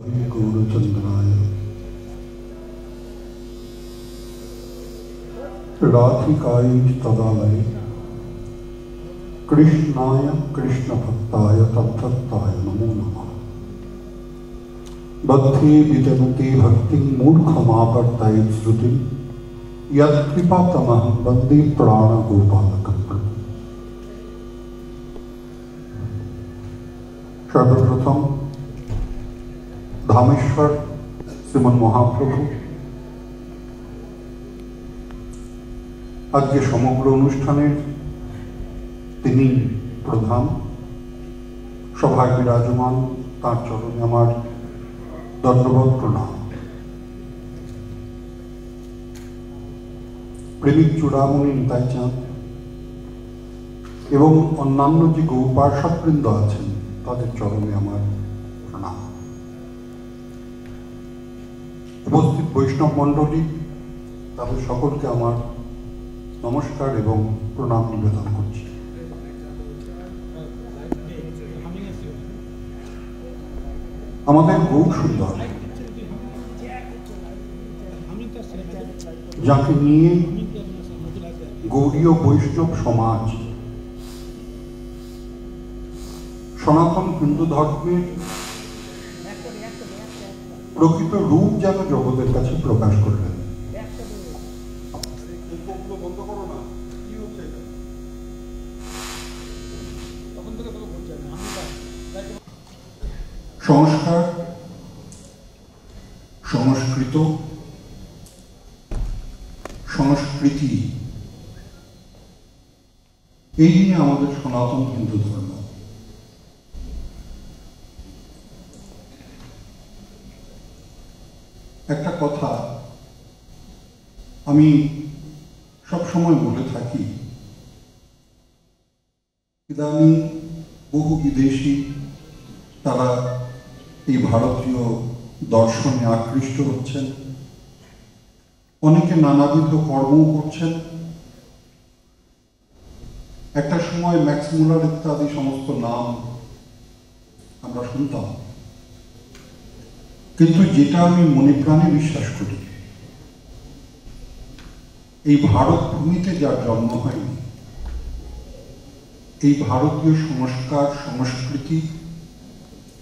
गौरचंद्राय राधिकाय तदालय कृष्णाय कृष्णभक्ताय तद्भक्ताय नमो नम। बद्धे विदनते भक्ति मूर्खमापर्त श्रुति। यत्कृपातमः प्राण गोपाल सर्वप्रथम ধামেশ্বর, শ্রীমন মহাপ্রভু। আজকে সমগ্র অনুষ্ঠানের তিনি প্রধান। সভায় বিরাজমান তার চরণে আমার দণ্ডবোধ প্রণাম। প্রেমিক চূড়ামণি নিতাই চাঁদ এবং অন্যান্য যে গৌপার্ষদবৃন্দ আছেন, তাদের চরণে আমার প্রণাম। উপস্থিত বৈষ্ণব মণ্ডলী তাদের সকলকে আমার নমস্কার এবং প্রণাম নিবেদন করছি। আমাদের গৌ সুন্দর। যাকে নিয়ে গৌরীয় বৈষ্ণব সমাজ, সনাতন হিন্দু ধর্মের প্রকৃত রূপ যেন জগতের কাছে প্রকাশ করলেন। সংস্কার, সংস্কৃত, সংস্কৃতি, এই নিয়ে আমাদের সনাতন হিন্দু ধর্ম একটা কথা আমি সব সময় বলে থাকি, ইদানিং বহু বিদেশি তারা এই ভারতীয় দর্শনে আকৃষ্ট হচ্ছেন। অনেকে নানাবিধ কর্ম করছেন। একটা সময় ম্যাক্সমুলার ইত্যাদি সমস্ত নাম আমরা শুনতাম। কিন্তু যেটা আমি মনে প্রাণে বিশ্বাস করি এই ভারত ভূমিতে যার জন্ম হয়নি এই ভারতীয় সংস্কার, সংস্কৃতি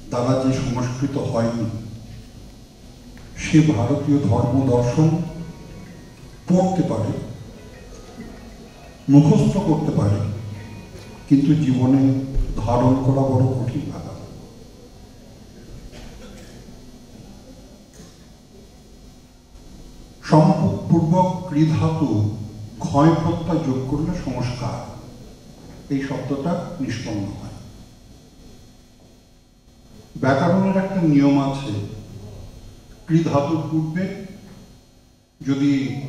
দ্বারা যে সংস্কৃত হয়নি, সে ভারতীয় ধর্ম দর্শন পড়তে পারে, মুখস্থ করতে পারে, কিন্তু জীবনে ধারণ করা বড় কঠিন। সম্পূর্বক ক্রিধাতু ক্ষয় প্রত্যয় যোগ করলে সংস্কার। এই শব্দটা নিষ্পন্ন হয়। ব্যাকরণের একটা নিয়ম আছে। ক্রিধাতুর পূর্বে যদি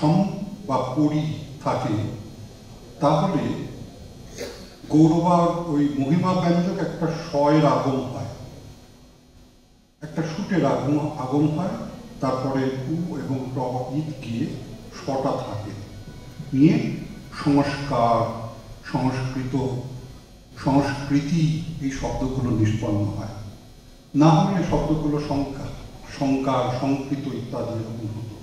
সম বা পরি থাকে, তাহলে গৌরবার ওই মহিমা ব্যঞ্জক একটা শয়ের আগম হয়। একটা সুটের আগম আগম হয়। তারপরে উ এবং ট ঈদ গিয়ে ছটা থাকে। নিয়ে সংস্কার, সংস্কৃত, সংস্কৃতি এই শব্দগুলো নিষ্পন্ন হয়। না হলে শব্দগুলো সংখ্যা সংকার, সংকৃত ইত্যাদি এরকম হতো।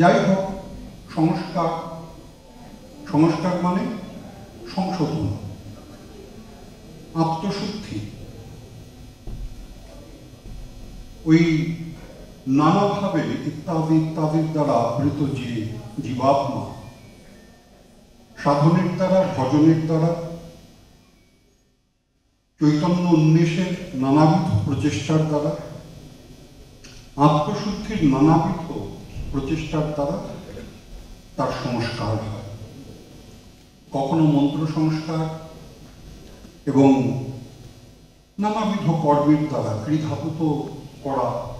যাই হোক, সংস্কার সংস্কার মানে সংশোধন, আত্মশুদ্ধি। ওই নানাভাবে ইত্যাদি ইত্যাদির দ্বারা আবৃত যে জীবাত্মা। সাধনের দ্বারা, ভজনের দ্বারা, চৈতন্য উন্মেষের নানাবিধ প্রচেষ্টার দ্বারা, আত্মশুদ্ধির নানাবিধ প্রচেষ্টার দ্বারা তার সংস্কার হয়। কখনো মন্ত্র সংস্কার এবং নানাবিধ কর্মের দ্বারা, ক্রীধাপুত করা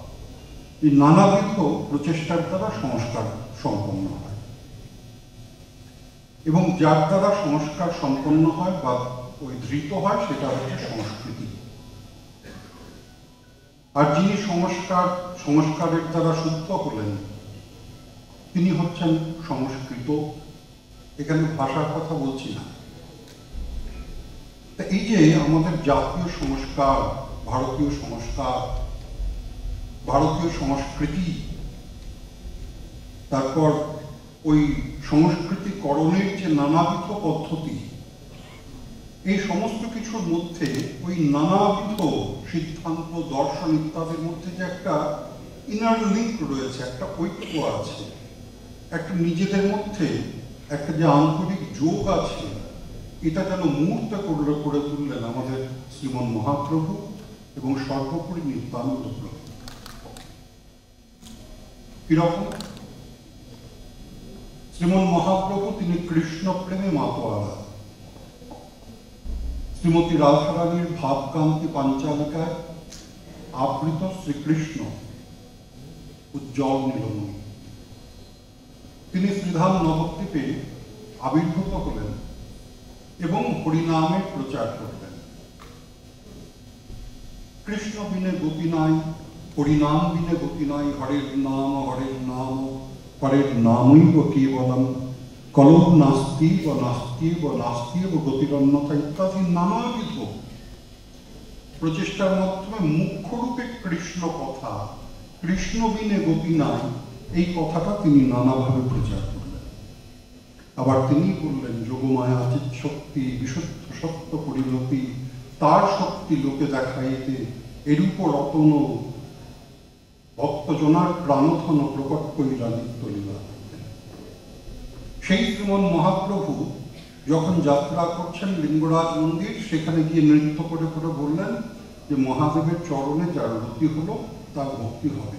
এই নানাবিধ প্রচেষ্টার দ্বারা সংস্কার সম্পন্ন হয়। এবং যার দ্বারা সংস্কার সম্পন্ন হয় বা ওই ধৃত হয়, সেটা হচ্ছে সংস্কৃতি। আর যিনি সংস্কার, সংস্কারের দ্বারা শুদ্ধ হলেন, তিনি হচ্ছেন সংস্কৃত। এখানে ভাষার কথা বলছি না। এই যে আমাদের জাতীয় সংস্কার, ভারতীয় সংস্কার ভারতীয় সংস্কৃতি, তারপর ওই সংস্কৃতিকরণের যে নানাবিধ পদ্ধতি, এই সমস্ত কিছুর মধ্যে ওই নানাবিধ সিদ্ধান্ত, দর্শন ইত্যাদির মধ্যে যে একটা ইনার লিঙ্ক রয়েছে, একটা ঐক্য আছে, একটা নিজেদের মধ্যে একটা যে আন্তরিক যোগ আছে, এটা যেন মুহূর্তে করে করে তুললেন আমাদের শ্রীমন মহাপ্রভু এবং সর্বোপরি নিত্যানন্দ প্রভু। কীরকম শ্রীমন মহাপ্রভু, তিনি কৃষ্ণ প্রেমে মাতোয়ারা। শ্রীমতী রাধারানীর ভাবকান্তি পাঞ্চালিকায় আবৃত শ্রীকৃষ্ণ উজ্জ্বল নীলমণি। তিনি শ্রীধাম নবদ্বীপে আবির্ভূত হলেন এবং হরিনামের প্রচার করলেন। কৃষ্ণ বিনে গোপী নাই হরিনাম বিনে গোপী নাই, হরের নাম হরের নাম, হরের নামৈব কেবলম। কলম নাস্তি ব নাস্তি ব নাস্তি ব গতিরন্যতা ইত্যাদি নানাবিধ। প্রচেষ্টার মাধ্যমে মুখ্যরূপে কৃষ্ণ কথা, কৃষ্ণ বিনে গোপী নাই, এই কথাটা তিনি নানাভাবে প্রচার করলেন। আবার তিনি বললেন, যোগমায়া চিৎ শক্তি, বিশুদ্ধ সত্য পরিণতি, তার শক্তি লোকে দেখাইতে, এরূপ রতন ভক্তজনার প্রাণধন প্রকট করিলা নিত্যলীলা সেই শ্রীমন মহাপ্রভু যখন যাত্রা করছেন লিঙ্গরাজ মন্দির, সেখানে গিয়ে নৃত্য করে করে বললেন যে, মহাদেবের চরণে যার রতি হলো, তার ভক্তি হবে।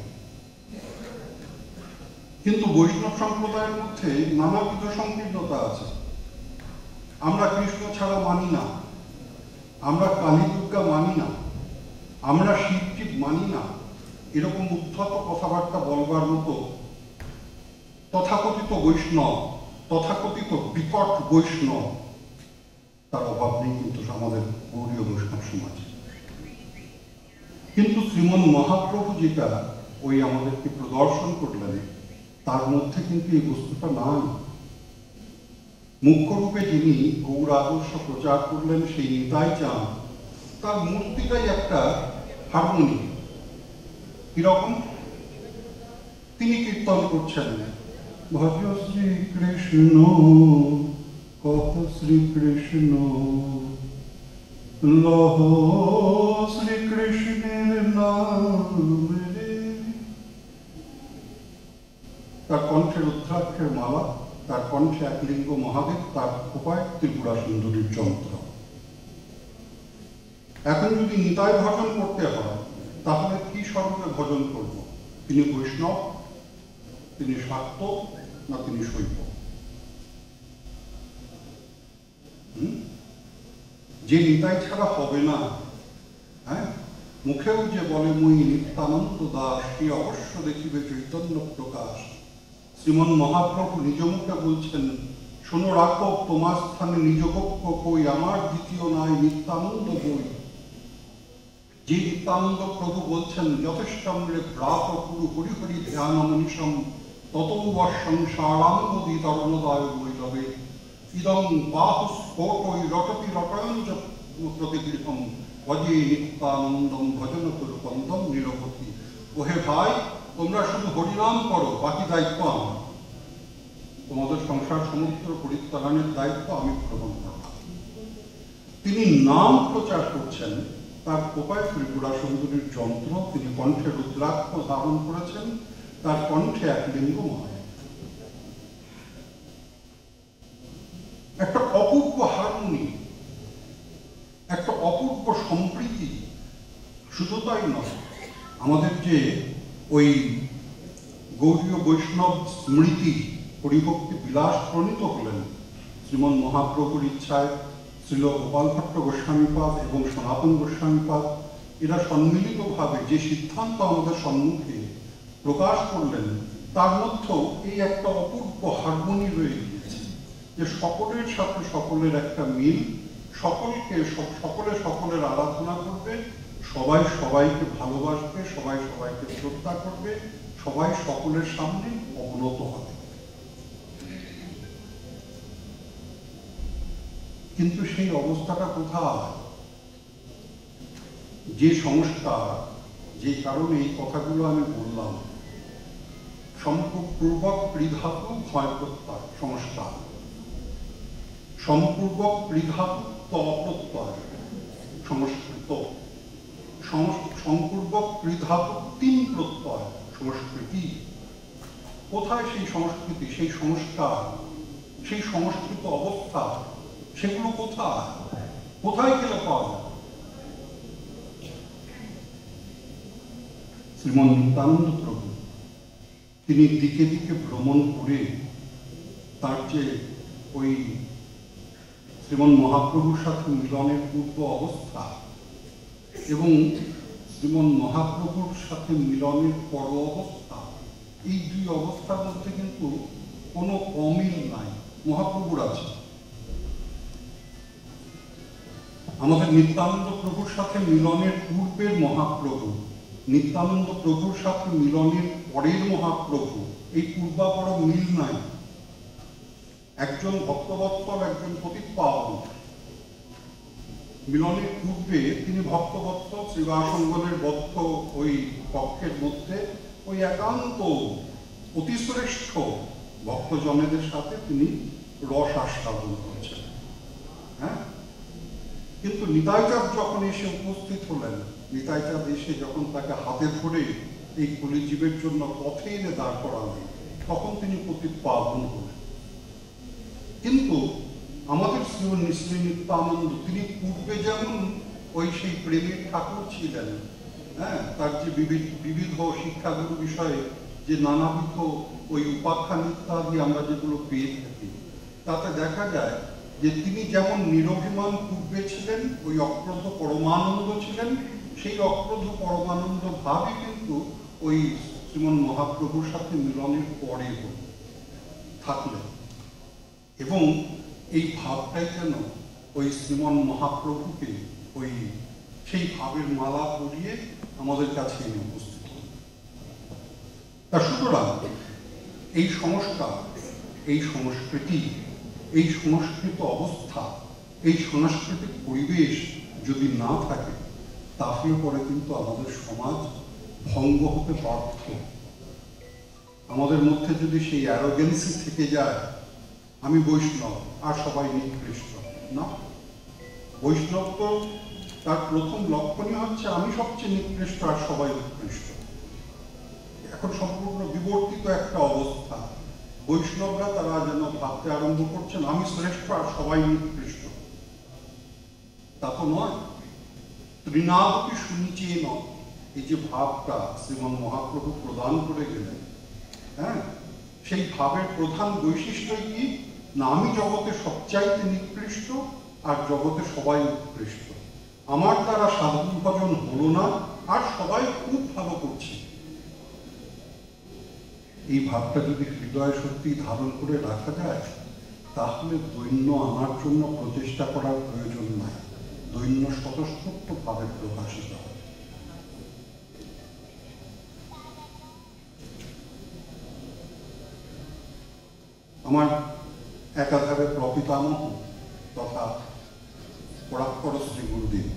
কিন্তু বৈষ্ণব সম্প্রদায়ের মধ্যে নানাবিধ সংকীর্ণতা আছে। আমরা কৃষ্ণ ছাড়া মানি না, আমরা কালী দুর্গা মানি না, আমরা শিবটিপ মানি না, এরকম কথাবার্তা বলবার মতো তথাকথিত বৈষ্ণব, তথাকথিত বিকট বৈষ্ণব, তার অভাব নেই কিন্তু আমাদের গৌরীয় বৈষ্ণব সমাজে। কিন্তু শ্রীমন মহাপ্রভু যেটা ওই আমাদেরকে প্রদর্শন করলেন, তার মধ্যে কিন্তু এই বস্তুটা নাই। মুখ্যরূপে যিনি গৌর আদর্শ প্রচার করলেন, সেই নিতাই চান। তার মূর্তিটাই একটা হারমোনি কীরকম? তিনি কীর্তন করছেন। ভজ শ্রীকৃষ্ণ কত শ্রীকৃষ্ণ লহ শ্রীকৃষ্ণের নাম। তার কণ্ঠের রুদ্রাক্ষের মালা, তার কণ্ঠে এক লিঙ্গ মহাদেব, তার উপায় ত্রিপুরা সুন্দরীর যন্ত্র। এখন যদি নিতায় ভজন করতে হয়, তাহলে কি স্বরূপে ভজন করব? তিনি বৈষ্ণব তিনি শাক্ত না তিনি শৈব যে নিতাই ছাড়া হবে না হ্যাঁ মুখেও যে বলে মই নিত্যানন্দ দাস কি অবশ্য দেখিবে চৈতন্য প্রকাশ শ্রীমন মহাপ্রভু নিজ মুখে বলছেন শোনো রাখো তোমার স্থানে নিজ কক্ষ কই আমার দ্বিতীয় নাই নিত্যানন্দ বই যে নিত্যানন্দ প্রভু বলছেন যথেষ্ট যথেষ্টাম্রে প্রাপ পুরু হরিহরি ধ্যান মনীষম তত সংসারাঙ্গদি তরণদায় বৈরবে ইদং ভজে নিত্যানন্দম ভজন ওহে ভাই, তোমরা শুধু হরিনাম করো, বাকি দায়িত্ব আমার। তোমাদের সংসার সমুদ্র পরিত্রাণের দায়িত্ব আমি গ্রহণ করব। তিনি নাম প্রচার করছেন, তার কোপায় ত্রিপুরা সুন্দরীর যন্ত্র, তিনি কণ্ঠে রুদ্রাক্ষ ধারণ করেছেন তার কণ্ঠে এক লিঙ্গ মহায় একটা অপূর্ব হারমোনি, একটা অপূর্ব সম্প্রীতি শুধু তাই নয়, আমাদের যে ওই গৌরীয় বৈষ্ণব স্মৃতি হরিভক্তি বিলাস প্রণীত হলেন শ্রীমন মহাপ্রভুর ইচ্ছায় শ্রীল গোপাল ভট্ট গোস্বামীপাদ এবং সনাতন গোস্বামীপাদ এরা সম্মিলিতভাবে যে সিদ্ধান্ত আমাদের সম্মুখে প্রকাশ করলেন, তার মধ্যেও এই একটা অপূর্ব হারমোনি রয়ে গিয়েছে। যে সকলের সাথে সকলের একটা মিল, সকলকে সকলে সকলের আরাধনা করবে, সবাই সবাইকে ভালোবাসবে, সবাই সবাইকে শ্রদ্ধা করবে, সবাই সকলের সামনে অবনত হবে। কিন্তু সেই অবস্থাটা কোথায়? যে সংস্কার, যে কারণে এই কথাগুলো আমি বললাম সম্পূর্বক পৃধাতু সংস্কার সম্পূর্বক পৃধাতু সংস্কৃত সম্পূর্বক পৃধাতু তিন প্রত্যয় সংস্কৃতি কোথায় সেই সংস্কৃতি, সেই সংস্কার সেই সংস্কৃত অবস্থা, সেগুলো কোথায়? কোথায় গেলে পাওয়া যায়? শ্রীমন নিত্যানন্দ প্রভু তিনি দিকে দিকে ভ্রমণ করে তার যে ওই শ্রীমন মহাপ্রভুর সাথে মিলনের পূর্ব অবস্থা এবং শ্রীমন মহাপ্রভুর সাথে মিলনের পর অবস্থা, এই দুই অবস্থার মধ্যে কিন্তু কোনো অমিল নাই। মহাপ্রভুর আছে আমাদের নিত্যানন্দ প্রভুর সাথে মিলনের পূর্বের মহাপ্রভু নিত্যানন্দ প্রভুর সাথে মিলনের পরের মহাপ্রভু। এই পূর্বাপর মিল নাই। একজন ভক্তবৎসল, একজন পতিত পাবন মিলনের পূর্বে তিনি ভক্তবৎসল শ্রীবাসঙ্গনের বদ্ধ ওই কক্ষের মধ্যে ওই একান্ত অতি শ্রেষ্ঠ ভক্তজনেদের সাথে তিনি রস আস্বাদন করেছেন। হ্যাঁ? কিন্তু নিতাইচাঁদ যখন এসে উপস্থিত হলেন, নিতাইচাঁদ এসে যখন তাকে হাতে ধরে এই কলিজীবের জন্য পথে এনে দাঁড় করালেন, তখন তিনি প্রতি পালন হলেন কিন্তু আমাদের শ্রী শ্রী নিত্যানন্দ, তিনি পূর্বে যেমন ওই সেই প্রেমের ঠাকুর ছিলেন হ্যাঁ তার যে বিবিধ বিবিধ শিক্ষাগুরু বিষয়ে যে নানাবিধ ওই উপাখ্যান ইত্যাদি আমরা যেগুলো পেয়ে থাকি, তাতে দেখা যায় যে তিনি যেমন নিরভিমান পূর্বে ছিলেন, ওই অক্রোধ পরমানন্দ ছিলেন, সেই অক্রোধ পরমানন্দ ভাবই কিন্তু ওই শ্রীমন মহাপ্রভুর সাথে মিলনের পরে থাকলেন এবং এই ভাবটাই যেন ওই শ্রীমন মহাপ্রভুকে ওই সেই ভাবের মালা পরিয়ে আমাদের কাছে এনে উপস্থিত তা সুতরাং এই সংস্কার, এই সংস্কৃতি এই সংস্কৃত অবস্থা। এই সাংস্কৃতিক পরিবেশ যদি না থাকে, তাহলে পরে কিন্তু আমাদের সমাজ ভঙ্গ হতে বাধ্য। আমাদের মধ্যে যদি সেই অ্যারোগেন্সি থেকে যায়, আমি বৈষ্ণব, আর সবাই নিকৃষ্ট, না? বৈষ্ণব তো তার প্রথম লক্ষণই হচ্ছে, আমি সবচেয়ে নিকৃষ্ট আর সবাই উৎকৃষ্ট এখন সম্পূর্ণ বিবর্তিত একটা অবস্থা। বৈষ্ণবরা তারা যেন ভাবতে আরম্ভ করছেন। আমি শ্রেষ্ঠ আর সবাই নিকৃষ্ট। তা তো নয়। তৃণাবতী শুনিচে নয় এই যে ভাবটা শ্রীমন মহাপ্রভু প্রদান করে গেলেন হ্যাঁ? সেই ভাবের প্রধান বৈশিষ্ট্যই কি? না, আমি জগতে সবচাইতে নিকৃষ্ট আর জগতে সবাই উৎকৃষ্ট। আমার দ্বারা সাধন ভজন হলো না, আর সবাই খুব ভালো করছে। এই ভাবটা যদি হৃদয় সত্যি ধারণ করে রাখা যায়, তাহলে দৈন্য আনার জন্য প্রচেষ্টা করার প্রয়োজন নাই। দৈন্য স্বতঃস্ফূর্ত ভাবে প্রকাশিত হয় আমার একাধারে প্রপিতামহ তথা পরাৎপর শ্রী গুরুদেব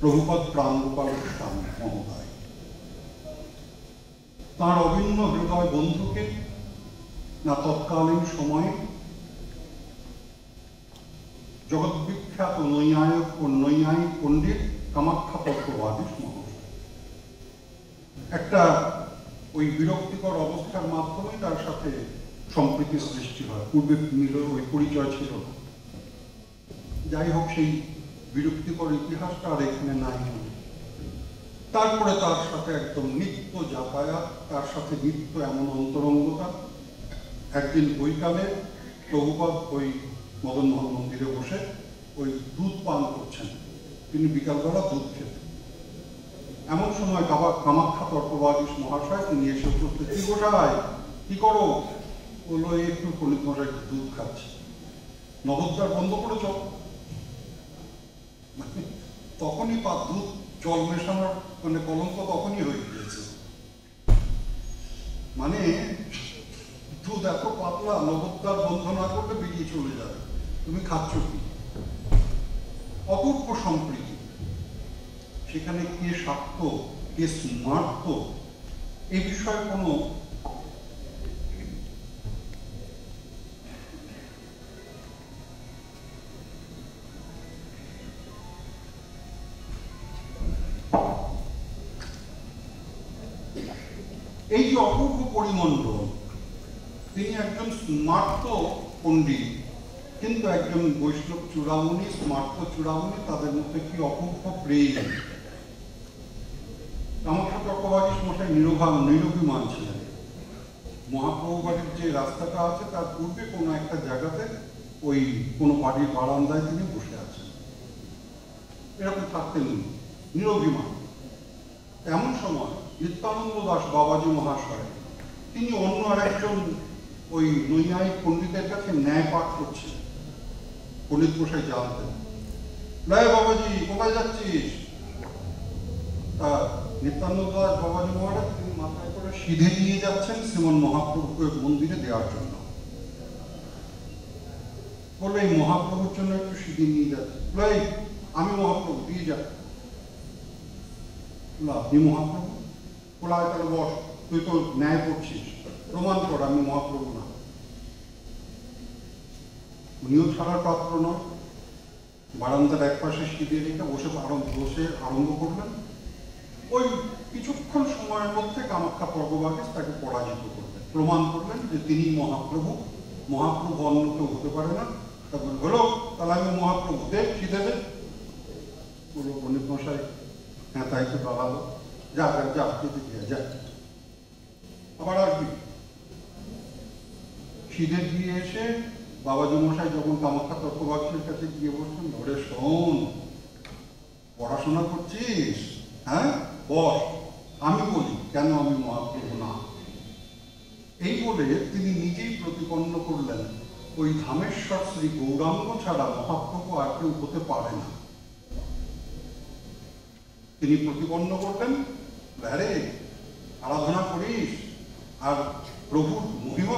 প্রভুপদ প্রাণগোপাল স্বামী মহোদয়। তাঁর অভিন্ন হৃদয় বন্ধুকে না তৎকালীন সময়ে জগৎবিখ্যাত নৈয়ায়ক ও নৈয়ায়িক পণ্ডিত কামাখ্যা পত্রবাদী মহাশয়। একটা ওই বিরক্তিকর অবস্থার মাধ্যমে তার সাথে সম্প্রীতি সৃষ্টি হয়। পূর্বে মিল ওই পরিচয় ছিল যাই হোক, সেই বিরক্তিকর ইতিহাসটা আর এখানে নাই। তারপরে তার সাথে একদম নিত্য যাতায়াত, তার সাথে নিত্য এমন অন্তরঙ্গতা। একদিন বৈকালে প্রভুপদ ওই মদন মোহন মন্দিরে বসে ওই দুধ পান করছেন। তিনি বিকালবেলা দুধ খেতেন। এমন সময় কাবা, কামাখ্যা তর্কবাদী মহাশয় তিনি এসে উপস্থিত, কি গোসাই কি করো? বলল একটু পণ্ডিত মশাই দুধ খাচ্ছে। নবদ্বার বন্ধ করেছ? তখনই পা দুধ জল মেশানোর মানে কলঙ্ক তখনই হয়ে গিয়েছে। মানে দুধ এত পাতলা নবদ্বার বন্ধ না করলে বেরিয়ে চলে যাবে। তুমি খাচ্ছ কি? অপূর্ব সম্প্রীতি। সেখানে কে স্বার্থ, কে স্মার্থ, এ বিষয়ে কোনো এই যে অপূর্ব পরিমণ্ডল। তিনি একজন স্মার্ত পণ্ডিত, কিন্তু একজন বৈষ্ণব চূড়ামণি, স্মার্ত চূড়ামণি, তাদের মধ্যে কি অপূর্ব প্রেম? কামাখ্যা চক্রবাদী মশাই নিরভান নিরভিমান ছিলেন। মহাপ্রভু বাড়ির যে রাস্তাটা আছে, তার পূর্বে কোনো একটা জায়গাতে ওই কোনো বাড়ির বারান্দায় তিনি বসে আছেন। এরকম থাকতেন নিরভিমান। এমন সময় নিত্যানন্দ দাস বাবাজি মহাশয়। তিনি অন্য আরেকজন ওই নৈয়ায়িক পণ্ডিতের কাছে ন্যায় পাঠ করছিলেন পণ্ডিত মশাই জানতেন। নয় বাবাজি কোথায় যাচ্ছিস? তা নিত্যানন্দ দাস বাবাজি মহারাজ তিনি মাথায় করে সিধে নিয়ে যাচ্ছেন শ্রীমন মহাপ্রভুকে মন্দিরে দেওয়ার জন্য। বলল এই মহাপ্রভুর জন্য একটু সিধে নিয়ে যাচ্ছে বলল, আমি মহাপ্রভু দিয়ে বলল, আপনি মহাপ্রভু? হয় তাহলে বস তুই তো ন্যায় করছিস। প্রমাণ কর, আমি মহাপ্রভু না। উনিও ছাড়ার পাত্র নয়। বারান্দার এক পাশে সিঁড়ি রেখে বসে আরম্ভ বসে আরম্ভ করলেন। ওই কিছুক্ষণ সময়ের মধ্যে কামাখ্যা পর্ববাগেশ তাকে পরাজিত করলেন। প্রমাণ করলেন যে তিনি মহাপ্রভু। মহাপ্রভু অন্য কেউ হতে পারে না। তারপর হলো, তাহলে আমি মহাপ্রভু দেখ কি দেবে? বলল, পণ্ডিত মশাই হ্যাঁ তাই তো ভালো যা যা যা, যেতে দিয়ে যা। আবার আসবি। সিধে গিয়ে এসে বাবাজি মশাই যখন কামাখ্যা তত্ত্ববাক্যের কাছে গিয়ে বলছেন ধরে শোন, পড়াশোনা করছিস? হ্যাঁ? বস, আমি বলি, কেন আমি মহাপ্রভু না? এই বলে তিনি নিজেই প্রতিপন্ন করলেন, ওই ধামেশ্বর শ্রী গৌরাঙ্গ ছাড়া মহাপ্রভু আর কেউ হতে পারে না। তিনি প্রতিপন্ন করলেন আরে আরাধনা করিস, আর প্রভুর মহিমা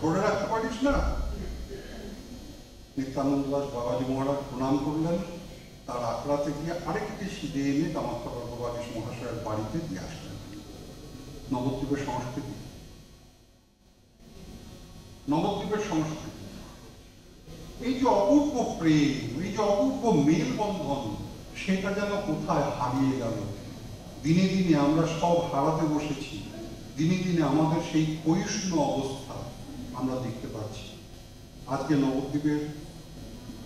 ধরে রাখতে পারিস না। নিত্যানন্দ দাস বাবাজি মহারাজ প্রণাম করলেন। তার আখড়াতে গিয়ে আরেকটি সিদে এনে কামাখ্যা ভগবাদী মহাশয়ের বাড়িতে দিয়ে আসলেন। নবদ্বীপের সংস্কৃতি। নবদ্বীপের সংস্কৃতি। এই যে অপূর্ব প্রেম, এই যে অপূর্ব মেলবন্ধন, সেটা যেন কোথায় হারিয়ে গেল? দিনে দিনে আমরা সব হারাতে বসেছি, দিনে দিনে আমাদের সেই ক্ষয়িষ্ণু অবস্থা আমরা দেখতে পাচ্ছি। আজকে নবদ্বীপের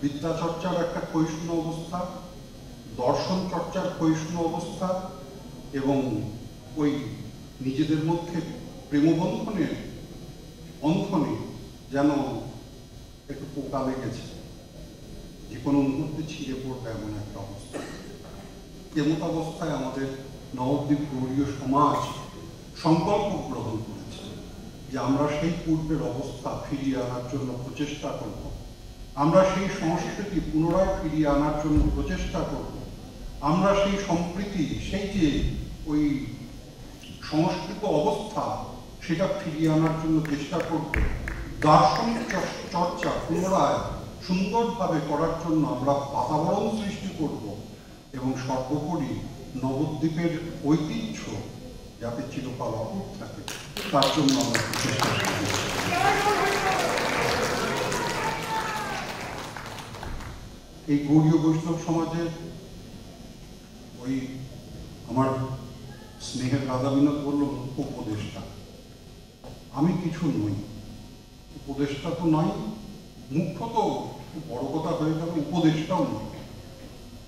বিদ্যা চর্চার একটা ক্ষয়িষ্ণু অবস্থা, দর্শন চর্চার ক্ষয়িষ্ণু অবস্থা এবং ওই নিজেদের মধ্যে প্রেমবন্ধনের বন্ধনে যেন একটু পোকা লেগেছে। যে কোনো মুহূর্তে ছিঁড়ে পড়বে এমন একটা অবস্থা। এমত অবস্থায় আমাদের নবদ্বীপ গৌরীয় সমাজ সংকল্প গ্রহণ করেছে যে আমরা সেই পূর্বের অবস্থা ফিরিয়ে আনার জন্য প্রচেষ্টা করব। আমরা সেই সংস্কৃতি পুনরায় ফিরিয়ে আনার জন্য প্রচেষ্টা করব। আমরা সেই সম্প্রীতি, সেই যে ওই সংস্কৃত অবস্থা, সেটা ফিরিয়ে আনার জন্য চেষ্টা করব। দার্শনিক চর- চর্চা পুনরায় সুন্দরভাবে করার জন্য আমরা বাতাবরণ সৃষ্টি করব এবং সর্বোপরি নবদ্বীপের ঐতিহ্য যাতে চিরকাল অটুট থাকে, তার জন্য আমরা চেষ্টা করব এই গৌরীয় বৈষ্ণব সমাজের ওই আমার স্নেহের রাধা বিনোদ বলল উপদেষ্টা। আমি কিছু নই। উপদেষ্টা তো নয়, মুখ্য তো বড় কথা হয়ে গেল, উপদেষ্টাও নয়।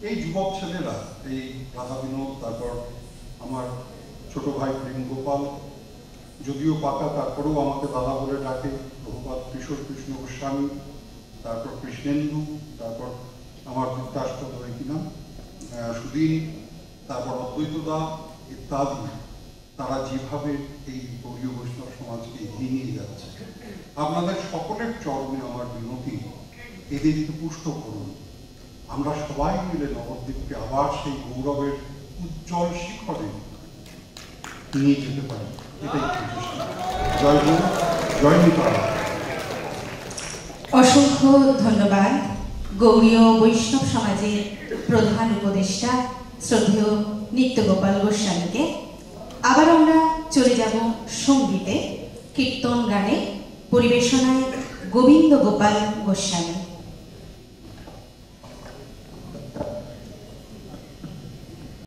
এই যুবক ছেলেরা এই রাধা বিনোদ তারপর আমার ছোট ভাই প্রেম গোপাল যদিও পাকা তারপরেও আমাকে দাদা বলে ডাকে প্রভুপাত কিশোর কৃষ্ণ গোস্বামী তারপর কৃষ্ণেন্দু তারপর আমার বৃত্তাষ্ট ধরে কি নাম? আহ, সুধীর তারপর অদ্বৈতদা ইত্যাদি। তারা যেভাবে এই গৌরীয় বৈষ্ণব সমাজকে এগিয়ে নিয়ে যাচ্ছে। আপনাদের সকলের চরণে আমার বিনতি। এদেরকে পুষ্ট করুন। আমরা সবাই মিলে নবদ্বীপকে আবার সেই গৌরবের উজ্জ্বল শিখরে নিয়ে যেতে পারি। এটাই জয় গুরু, জয় নিতারা অসংখ্য ধন্যবাদ। গৌরীয় বৈষ্ণব সমাজের প্রধান উপদেষ্টা শ্রদ্ধেয় নিত্যগোপাল গোস্বামীকে। আবার আমরা চলে যাব সঙ্গীতে, কীর্তন গানে, পরিবেশনায় গোবিন্দ গোপাল গোস্বামী।